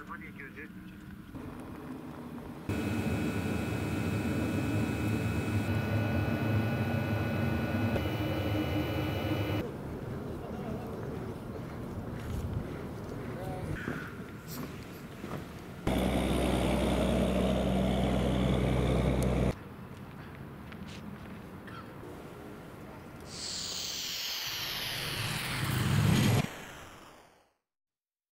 Sabah diye gözükmüyor.